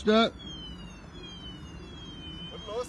Schnell! Und los!